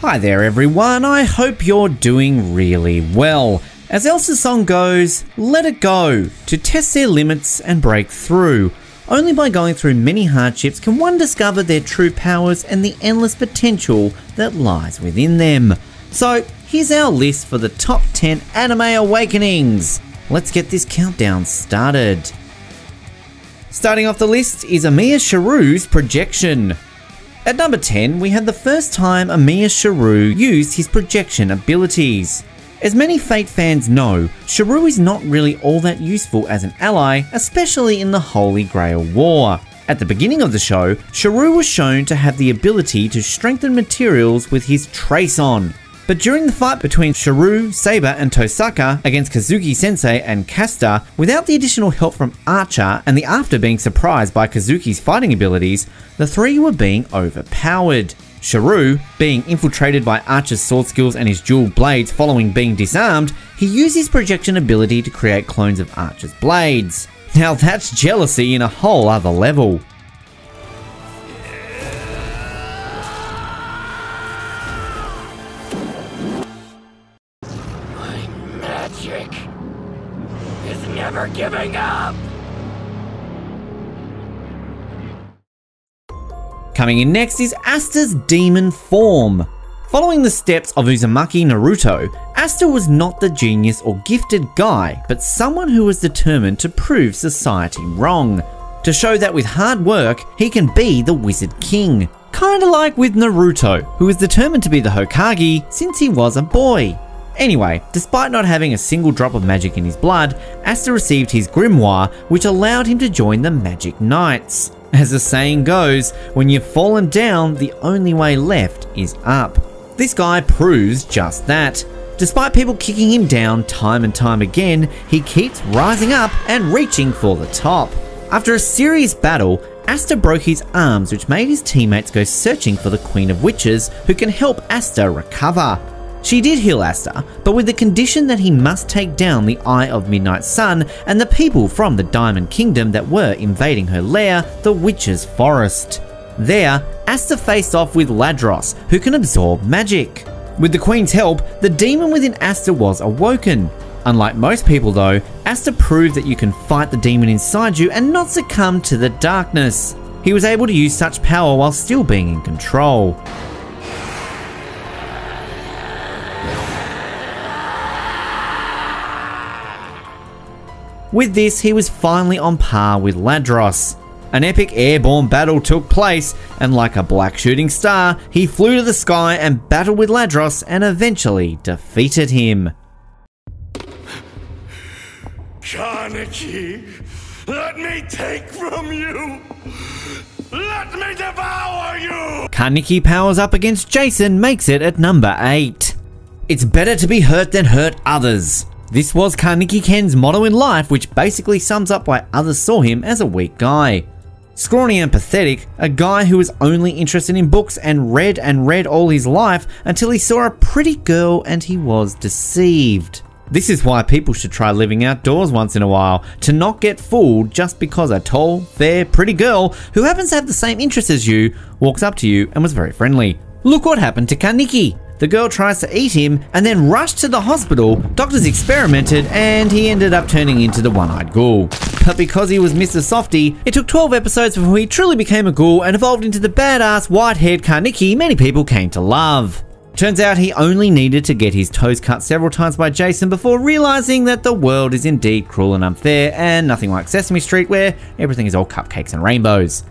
Hi there, everyone. I hope you're doing really well. As Elsa's song goes, let it go to test their limits and break through. Only by going through many hardships can one discover their true powers and the endless potential that lies within them. So, here's our list for the top 10 anime awakenings. Let's get this countdown started. Starting off the list is Emiya Shirou's projection. At number 10, we had the first time Emiya Shirou used his projection abilities. As many Fate fans know, Shirou is not really all that useful as an ally, especially in the Holy Grail War. At the beginning of the show, Shirou was shown to have the ability to strengthen materials with his Trace On, but during the fight between Shirou, Saber, and Tosaka against Kuzuki Sensei and Caster, without the additional help from Archer and the after being surprised by Kuzuki's fighting abilities, the three were being overpowered. Shirou, being infiltrated by Archer's sword skills and his dual blades following being disarmed, he used his projection ability to create clones of Archer's blades. Now that's jealousy in a whole other level. Coming in next is Asta's demon form. Following the steps of Uzumaki Naruto, Asta was not the genius or gifted guy, but someone who was determined to prove society wrong. To show that with hard work, he can be the Wizard King. Kinda like with Naruto, who was determined to be the Hokage since he was a boy. Anyway, despite not having a single drop of magic in his blood, Asta received his grimoire, which allowed him to join the Magic Knights. As the saying goes, when you've fallen down, the only way left is up. This guy proves just that. Despite people kicking him down time and time again, he keeps rising up and reaching for the top. After a serious battle, Asta broke his arms, which made his teammates go searching for the Queen of Witches, who can help Asta recover. She did heal Asta, but with the condition that he must take down the Eye of Midnight Sun and the people from the Diamond Kingdom that were invading her lair, the Witch's Forest. There, Asta faced off with Ladros, who can absorb magic. With the Queen's help, the demon within Asta was awoken. Unlike most people though, Asta proved that you can fight the demon inside you and not succumb to the darkness. He was able to use such power while still being in control. With this, he was finally on par with Ladros. An epic airborne battle took place, and like a black shooting star, he flew to the sky and battled with Ladros and eventually defeated him. Kaneki, let me take from you. Let me devour you. Kaneki powers up against Jason makes it at number 8. It's better to be hurt than hurt others. This was Kaneki Ken's motto in life, which basically sums up why others saw him as a weak guy. Scrawny and pathetic, a guy who was only interested in books and read and read all his life until he saw a pretty girl and he was deceived. This is why people should try living outdoors once in a while, to not get fooled just because a tall, fair, pretty girl who happens to have the same interests as you walks up to you and was very friendly. Look what happened to Kaneki. The girl tries to eat him and then rushed to the hospital. Doctors experimented and he ended up turning into the one eyed ghoul. But because he was Mr. Softy, it took 12 episodes before he truly became a ghoul and evolved into the badass white haired Kaneki many people came to love. Turns out he only needed to get his toes cut several times by Jason before realizing that the world is indeed cruel and unfair and nothing like Sesame Street where everything is all cupcakes and rainbows.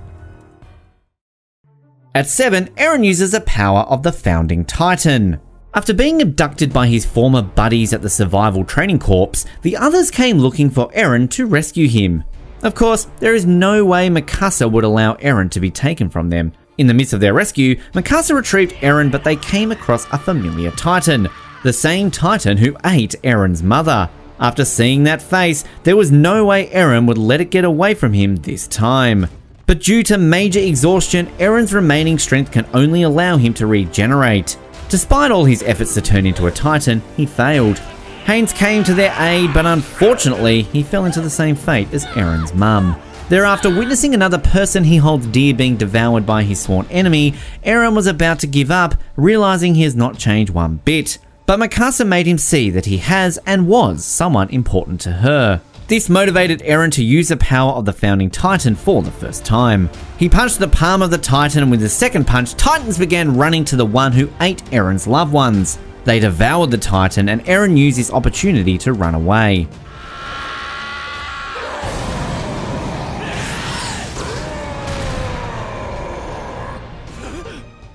At 7, Eren uses the power of the Founding Titan. After being abducted by his former buddies at the Survival Training Corps, the others came looking for Eren to rescue him. Of course, there is no way Mikasa would allow Eren to be taken from them. In the midst of their rescue, Mikasa retrieved Eren, but they came across a familiar Titan, the same Titan who ate Eren's mother. After seeing that face, there was no way Eren would let it get away from him this time. But due to major exhaustion, Eren's remaining strength can only allow him to regenerate. Despite all his efforts to turn into a Titan, he failed. Hannes came to their aid, but unfortunately, he fell into the same fate as Eren's mum. Thereafter, witnessing another person he holds dear being devoured by his sworn enemy, Eren was about to give up, realizing he has not changed one bit. But Mikasa made him see that he has and was someone important to her. This motivated Eren to use the power of the founding Titan for the first time. He punched the palm of the Titan and with the second punch, Titans began running to the one who ate Eren's loved ones. They devoured the Titan and Eren used this opportunity to run away.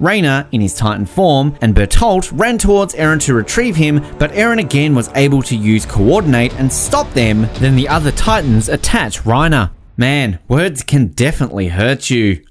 Reiner, in his Titan form, and Bertolt ran towards Eren to retrieve him, but Eren again was able to use Coordinate and stop them, then the other Titans attach Reiner. Man, words can definitely hurt you.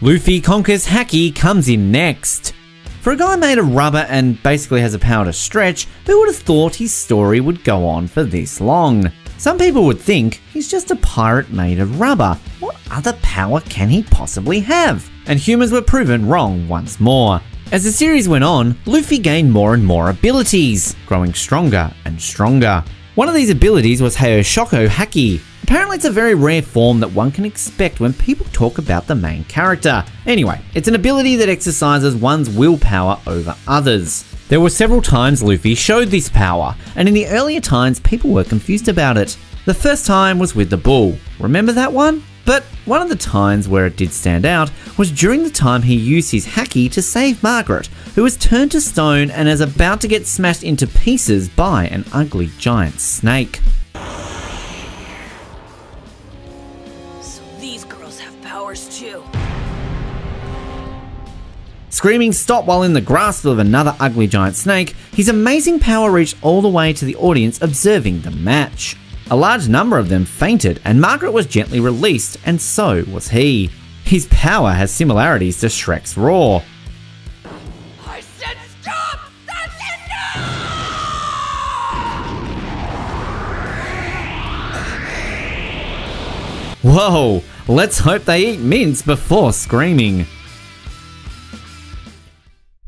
Luffy conquers Haki comes in next. For a guy made of rubber and basically has a power to stretch, who would have thought his story would go on for this long? Some people would think he's just a pirate made of rubber. What other power can he possibly have? And humans were proven wrong once more. As the series went on, Luffy gained more and more abilities, growing stronger and stronger. One of these abilities was Haoshoku Haki. Apparently it's a very rare form that one can expect when people talk about the main character. Anyway, it's an ability that exercises one's willpower over others. There were several times Luffy showed this power, and in the earlier times people were confused about it. The first time was with the bull. Remember that one? But one of the times where it did stand out was during the time he used his haki to save Margaret, who was turned to stone and is about to get smashed into pieces by an ugly giant snake. Screaming stop while in the grasp of another ugly giant snake, his amazing power reached all the way to the audience observing the match. A large number of them fainted, and Margaret was gently released, and so was he. His power has similarities to Shrek's roar. I said stop! That's enough! Whoa, let's hope they eat mints before screaming.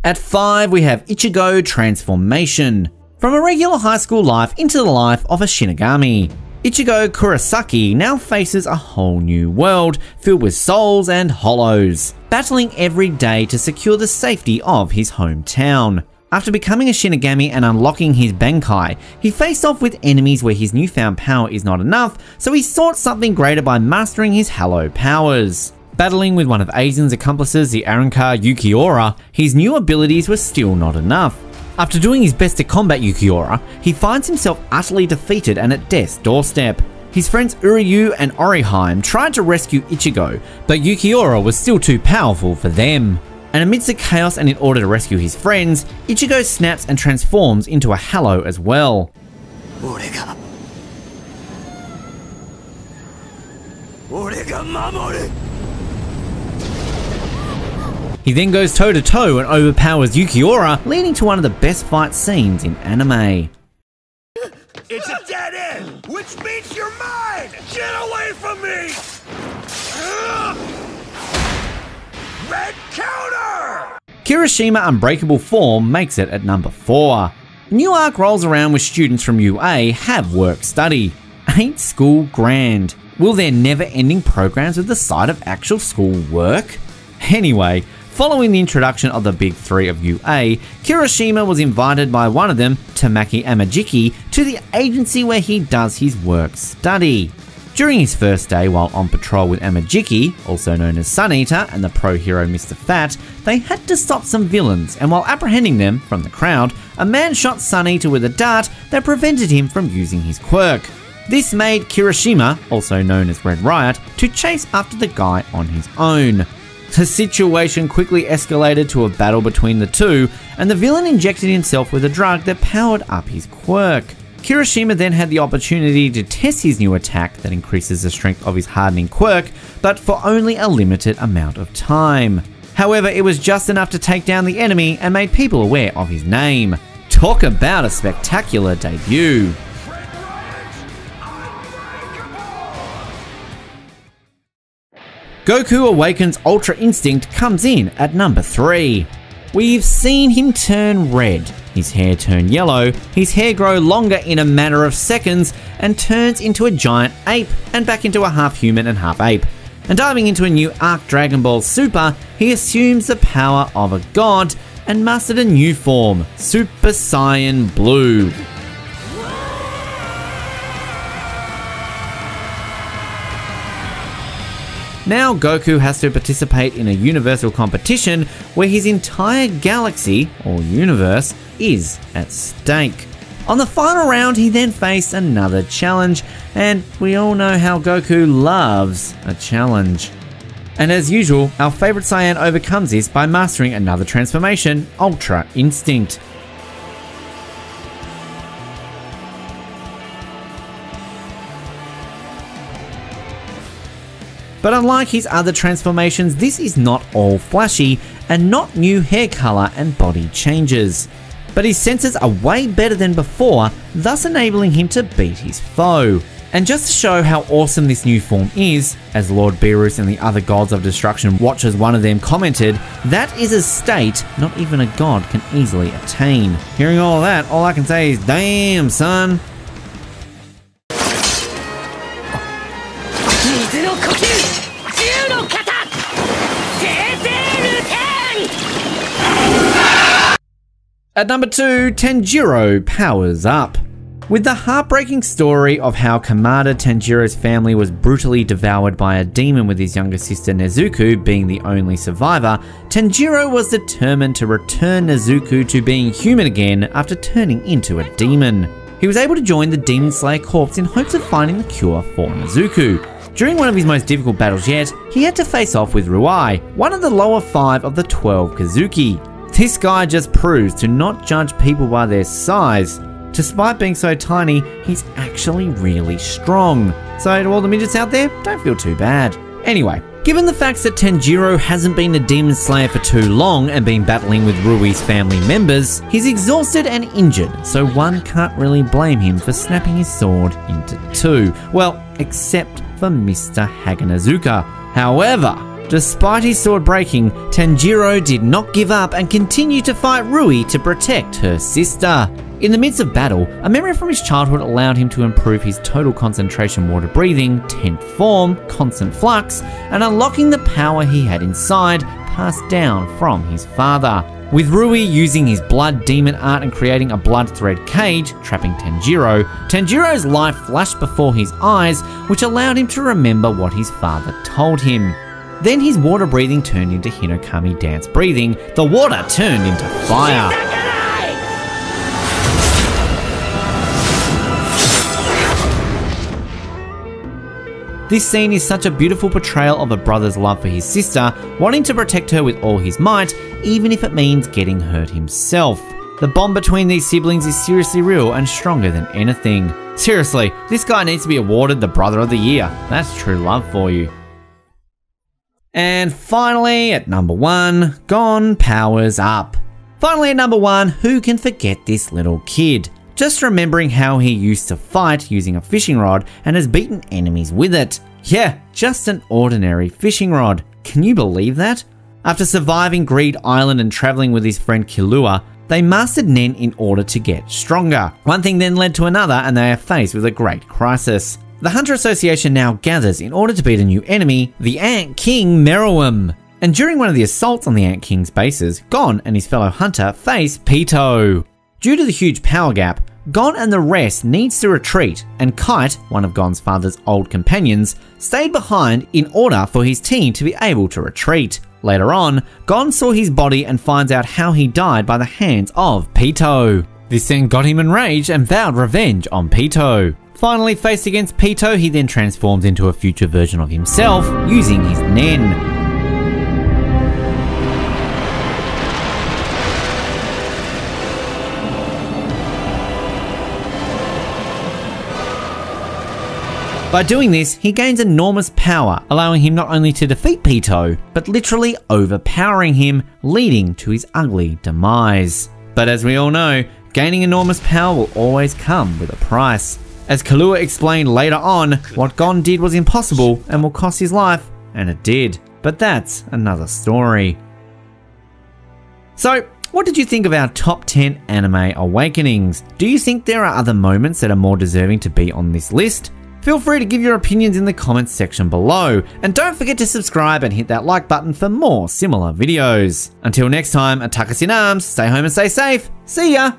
At 5, we have Ichigo Transformation. From a regular high school life into the life of a Shinigami. Ichigo Kurosaki now faces a whole new world filled with souls and hollows, battling every day to secure the safety of his hometown. After becoming a Shinigami and unlocking his Bankai, he faced off with enemies where his newfound power is not enough, so he sought something greater by mastering his Hollow powers. Battling with one of Aizen's accomplices, the Arrancar Ulquiorra, his new abilities were still not enough. After doing his best to combat Ulquiorra, he finds himself utterly defeated and at death's doorstep. His friends Uryu and Orihime tried to rescue Ichigo, but Ulquiorra was still too powerful for them. And amidst the chaos and in order to rescue his friends, Ichigo snaps and transforms into a Hollow as well. I'm... I'm he then goes toe to toe and overpowers Ulquiorra, leading to one of the best fight scenes in anime. It's a dead end, which means you're mine! Get away from me! Red counter! Kirishima Unbreakable Form makes it at number 4. New Arc rolls around with students from UA have work study. Ain't school grand? Will their never ending programs with the side of actual school work? Anyway, following the introduction of the big three of UA, Kirishima was invited by one of them, Tamaki Amajiki, to the agency where he does his work study. During his first day while on patrol with Amajiki, also known as Sun Eater and the pro hero Mr. Fat, they had to stop some villains, and while apprehending them from the crowd, a man shot Sun Eater with a dart that prevented him from using his quirk. This made Kirishima, also known as Red Riot, to chase after the guy on his own. The situation quickly escalated to a battle between the two, and the villain injected himself with a drug that powered up his quirk. Kirishima then had the opportunity to test his new attack that increases the strength of his hardening quirk, but for only a limited amount of time. However, it was just enough to take down the enemy and made people aware of his name. Talk about a spectacular debut. Goku Awakens Ultra Instinct comes in at number 3. We've seen him turn red, his hair turn yellow, his hair grow longer in a matter of seconds, and turns into a giant ape and back into a half human and half ape. And diving into a new arc Dragon Ball Super, he assumes the power of a god and mastered a new form, Super Saiyan Blue. Now Goku has to participate in a universal competition where his entire galaxy, or universe, is at stake. On the final round, he then faced another challenge, and we all know how Goku loves a challenge. And as usual, our favourite Saiyan overcomes this by mastering another transformation, Ultra Instinct. But unlike his other transformations, this is not all flashy and not new hair colour and body changes. But his senses are way better than before, thus enabling him to beat his foe. And just to show how awesome this new form is, as Lord Beerus and the other gods of destruction watch as one of them commented, that is a state not even a god can easily attain. Hearing all that, all I can say is, damn son. At number 2, Tanjiro powers up. With the heartbreaking story of how Kamado Tanjiro's family was brutally devoured by a demon with his younger sister Nezuko being the only survivor, Tanjiro was determined to return Nezuko to being human again after turning into a demon. He was able to join the Demon Slayer Corps in hopes of finding the cure for Nezuko. During one of his most difficult battles yet, he had to face off with Rui, one of the lower five of the 12 Kizuki. This guy just proves to not judge people by their size. Despite being so tiny, he's actually really strong. So to all the midgets out there, don't feel too bad. Anyway, given the fact that Tanjiro hasn't been a demon slayer for too long and been battling with Rui's family members, he's exhausted and injured, so one can't really blame him for snapping his sword into two. Well, except for Mr. Haganezuka. However, Despite his sword breaking, Tanjiro did not give up and continued to fight Rui to protect her sister. In the midst of battle, a memory from his childhood allowed him to improve his total concentration water breathing, 10th form, constant flux, and unlocking the power he had inside, passed down from his father. With Rui using his blood demon art and creating a blood thread cage, trapping Tanjiro, Tanjiro's life flashed before his eyes, which allowed him to remember what his father told him. Then his water breathing turned into Hinokami dance breathing. The water turned into fire. This scene is such a beautiful portrayal of a brother's love for his sister, wanting to protect her with all his might, even if it means getting hurt himself. The bond between these siblings is seriously real and stronger than anything. Seriously, this guy needs to be awarded the Brother of the Year. That's true love for you. And finally, at number one, Gon powers up. Finally, at number one, who can forget this little kid? Just remembering how he used to fight using a fishing rod and has beaten enemies with it. Yeah, just an ordinary fishing rod. Can you believe that? After surviving Greed Island and traveling with his friend Killua, they mastered Nen in order to get stronger. One thing then led to another, and they are faced with a great crisis. The Hunter Association now gathers in order to beat a new enemy, the Ant King Meruem. And during one of the assaults on the Ant King's bases, Gon and his fellow hunter face Pitou. Due to the huge power gap, Gon and the rest needs to retreat, and Kite, one of Gon's father's old companions, stayed behind in order for his team to be able to retreat. Later on, Gon saw his body and finds out how he died by the hands of Pitou. This then got him enraged and vowed revenge on Pitou. Finally faced against Pitou, he then transforms into a future version of himself using his Nen. By doing this, he gains enormous power, allowing him not only to defeat Pitou, but literally overpowering him, leading to his ugly demise. But as we all know, gaining enormous power will always come with a price. As Killua explained later on, what Gon did was impossible and will cost his life, and it did. But that's another story. So, What did you think of our top 10 anime awakenings? Do you think there are other moments that are more deserving to be on this list? Feel free to give your opinions in the comments section below, and don't forget to subscribe and hit that like button for more similar videos. Until next time, Atakas in arms, stay home and stay safe, see ya!